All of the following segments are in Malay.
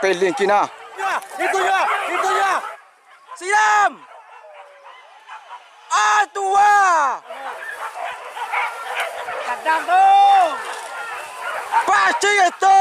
Peling Kina. Ya, itu ya, itu ya. Siam. Atua. Kadang tu. Pasti itu.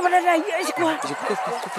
过来来过来来过来过来过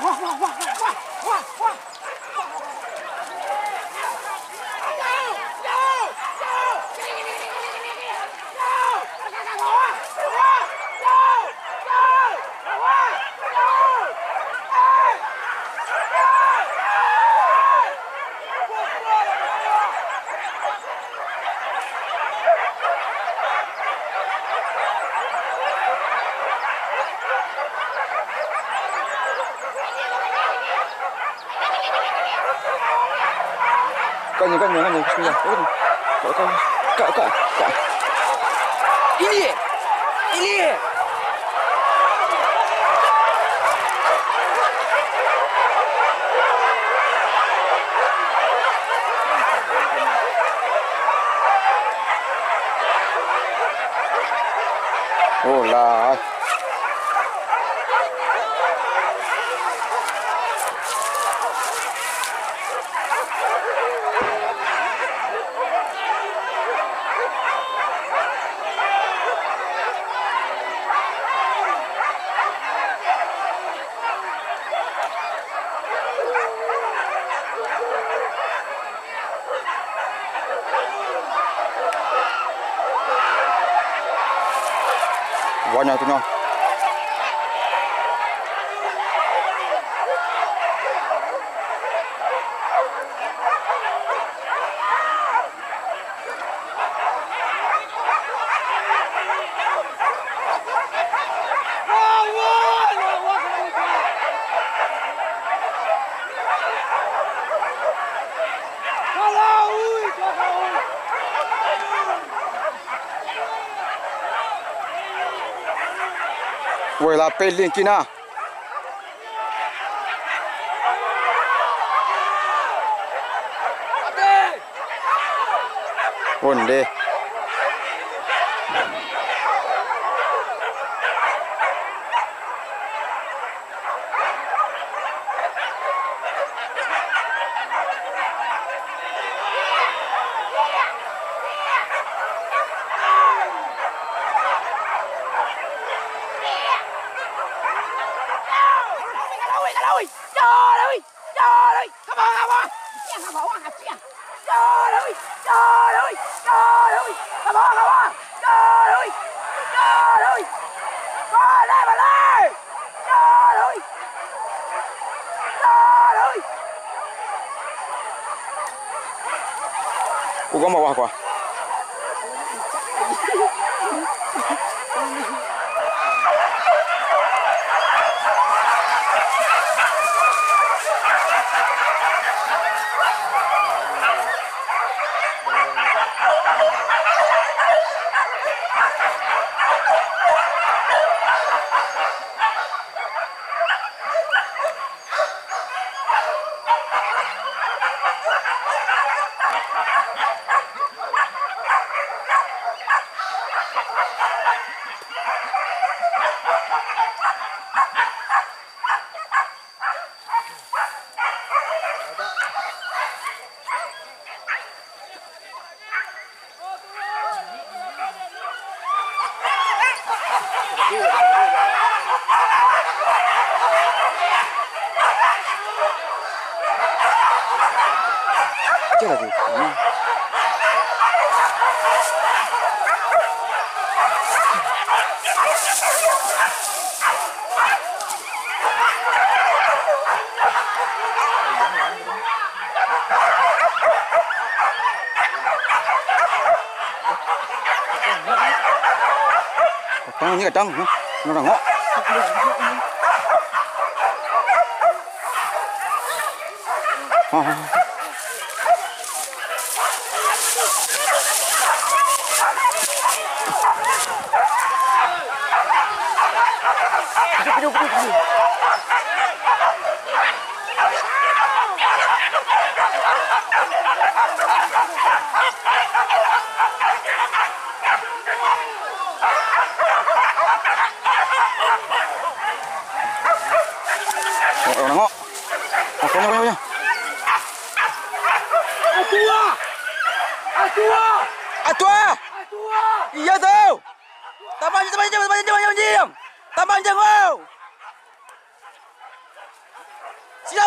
过过过过过来我的乖乖乖乖乖给你 Wè la pe linkina. Wè nde. ơi come on come on Siang come on come on Trời ơi Trời ơi Trời ơi Come on come on Trời ơi Trời ơi. Mà lên mà lên. Trời ơi. Trời ơi. Ủa có màu bạc quá Chứ là gì? Ừ. Con như cả trăng hả? Nó là ngõ. Ha, Já pediu por isso. Não!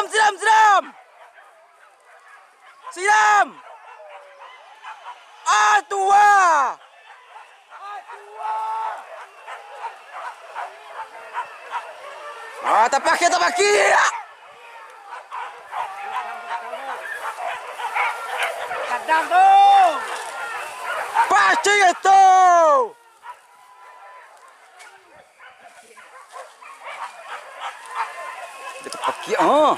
Siram, siram, siram. Siram. Atua! Ah, tak pakai, tak pakai. Kadang tu! Pasti itu. 이렇게 바뀌 어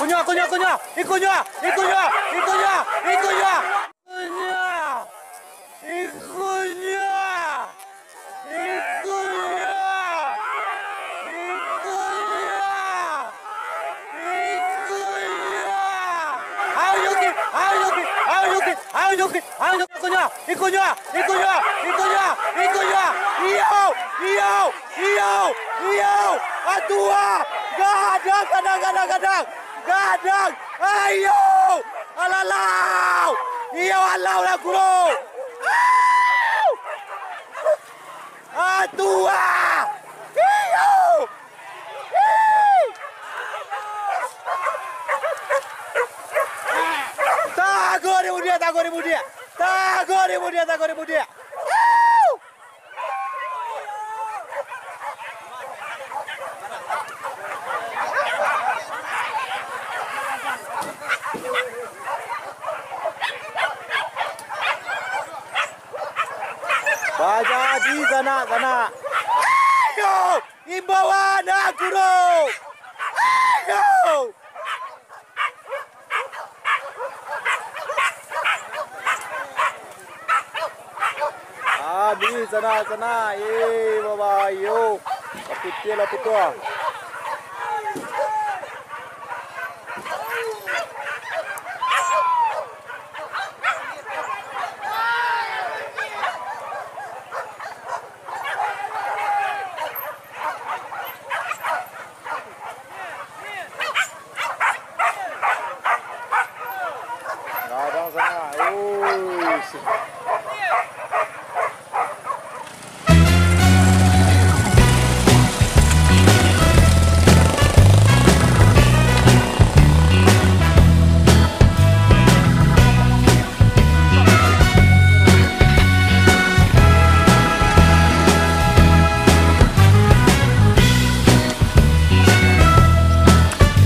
coño, coño, coño, coño, coño, coño, coño, Gadang, gadang, gadang. Ayo. Alalau. Iyo, alau lah guru. Atua. Iyo. Hii. Tago ni mudia, tago ni mudia. Tago ni mudia, tago ni Bajaji sana. Ayo, imbauan aku guru. Ayo. Habis sana sana. Eh, baba, yo. Laputua. Gadang Gonzaga. Ui,